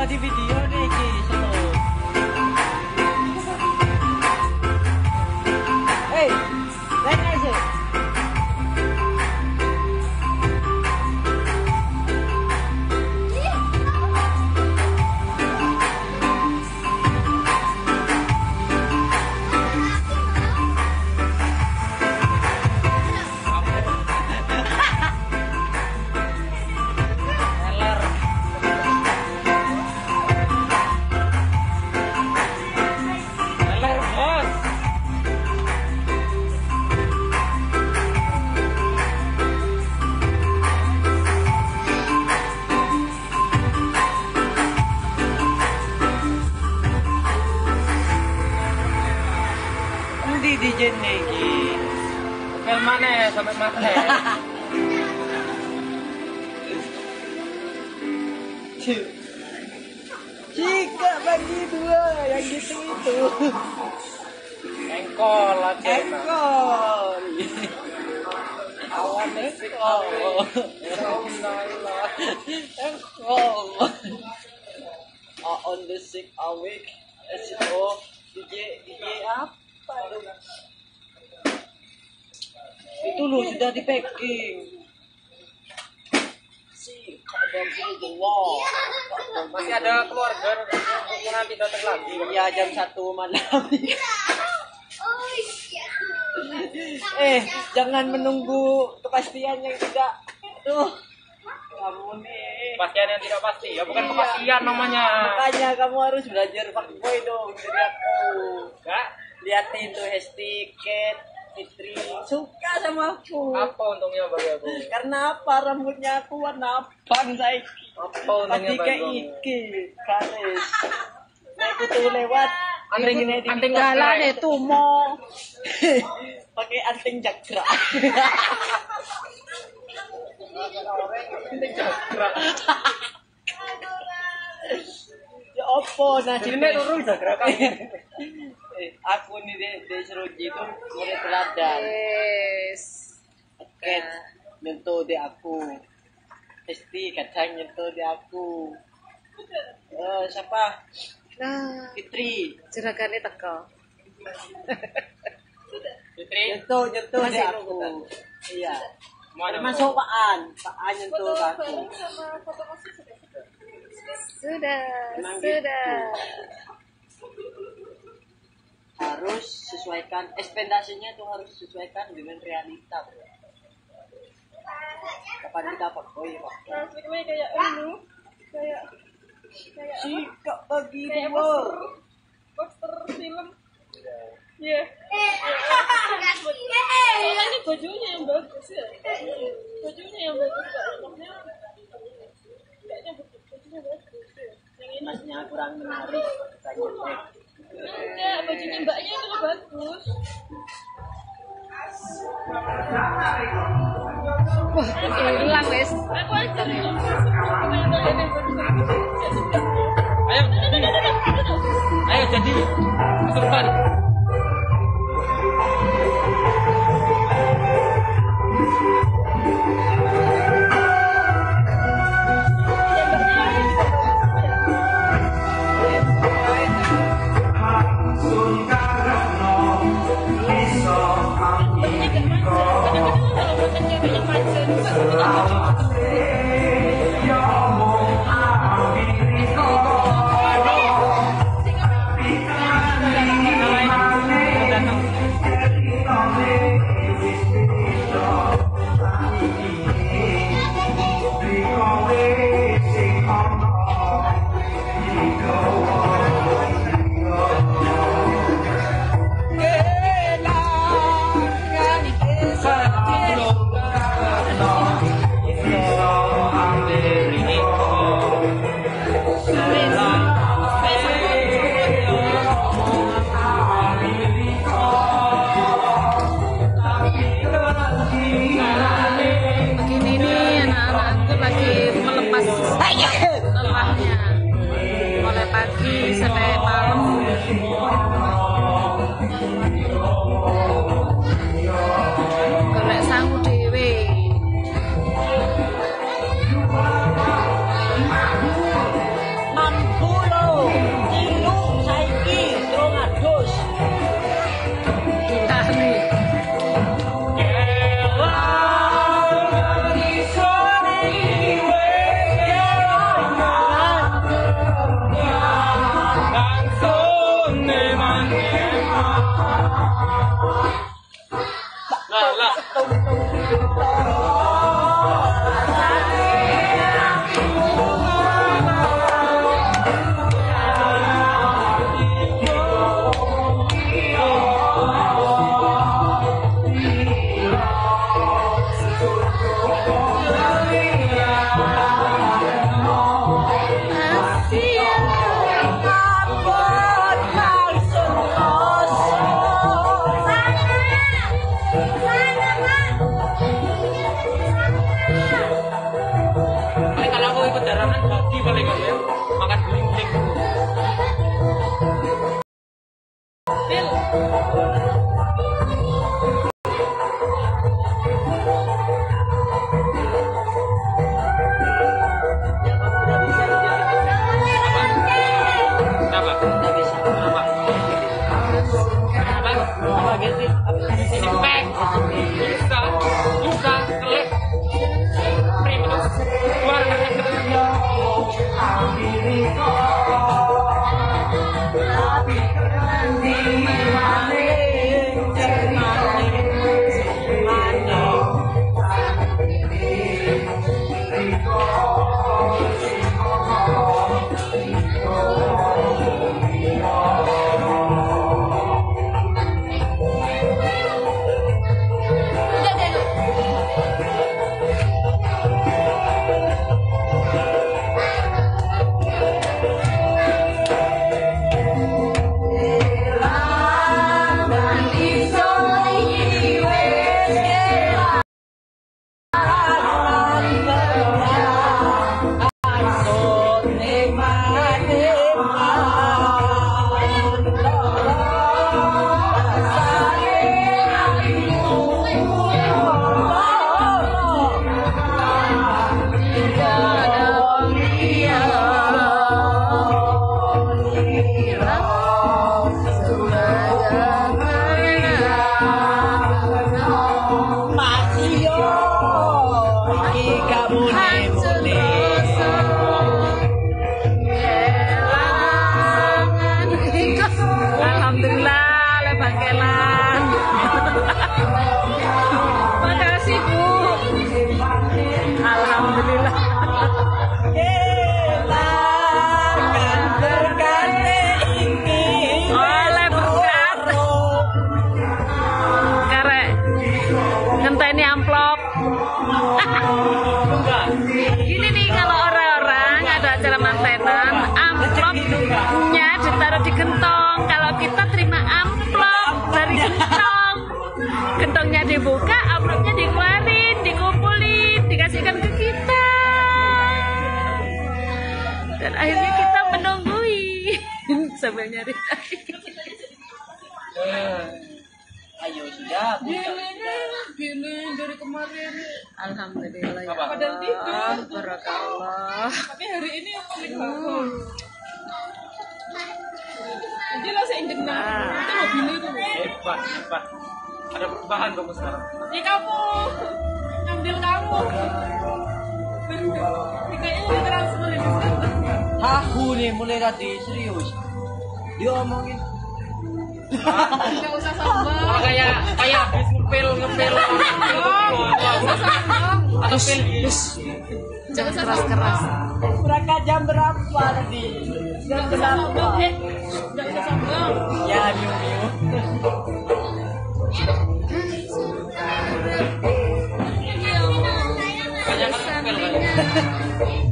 sudah di sampai mati. Jika bagi dua yang gitu itu Engkol aja. Engkol Awan engkol Engkol Oh, On the sick awake SO DJ DJ apa lu? Itu lu sudah di packing Masih ada keluarga nanti datang lagi. Iya jam satu malam. eh jangan menunggu kepastian yang tidak. Tuh kamu nih. Kepastian yang tidak pasti ya, bukan Iya. kepastian namanya. Makanya kamu harus belajar fuckboy dong dari aku. Enggak. Liatin tuh hashtag Fitri suka sama aku. Apa untungnya bagi aku? Karena apa rambutnya aku warna abang saya. Apa untungnya bagi aku? iki kares. Nah, aku tuh lewat Anting- ini di anting jakrek. itu mau pakai anting jakra. Anting jakrak. ya opo nah Jadi turu jakrak kan. Aku nih di, di Seruji itu murid teladan. Yes. Ket nyentuh di aku. Pasti kadang nyentuh di aku. Eh, siapa? Nah, Fitri. juragannya teko. Fitri, Nyentuh, nyentuh di aku. Iya. mana Termasuk Pak An. Pak An nyentuh ke aku. Sudah, Emang sudah. Harus sesuaikan ekspektasinya tuh harus sesuaikan dengan realita bro. kapan kita pak boy pak Asli kayak anu, kayak kayak sikap bagi Kayak dua poster, poster film. Iya. Soalnya ini bajunya yang bagus ya. Bajunya yang bagus kak. Maksudnya kayaknya bajunya bagus ya. Yang ini masnya kurang menarik katanya enggak, bajunya mbaknya itu bagus. Wah, hilang wes. Aku aja. Ayo, ayo jadi. Sebentar. Namanya 哈哈哈哈。Sambil nyari. Ayo sudah. Bilin dari kemarin. Alhamdulillah ya? Allah, barakallah. Tapi hari ini paling bagus. Jadi lo saya genang. Itu lo Billy tuh. Hebat, hebat. Ada perubahan kamu sekarang. Ya kamu ngambil kamu. Kayaknya lebih transfer ini. Aku nih mulai tadi serius. Dia omongin Gak usah sombong. Kalau kayak kayak ngepil ngepil ngepil atau pil Jangan keras-keras. berangkat jam berapa tadi? Jam berapa? Eh, Gak usah sombong. Ya miu miu. banyak kan ngepil kali.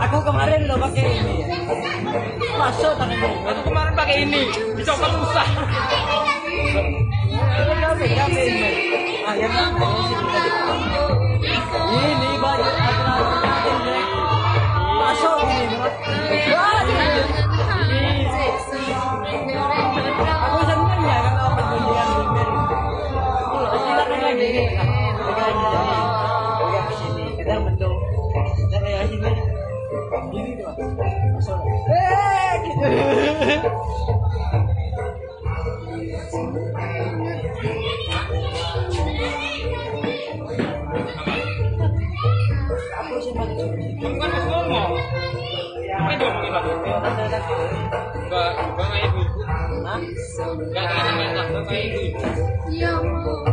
Aku kemarin lo pakai ini. Masuk tangan Aku kemarin pakai ini, dicopot susah. Pegang ini. Ah yang Gini tuh. Eh, gitu. Aku kan harus ngomong. Apa yang diomongin lagi? Enggak, enggak kayak ibu. Hah? Enggak kayak kayak ibu. Ya Allah,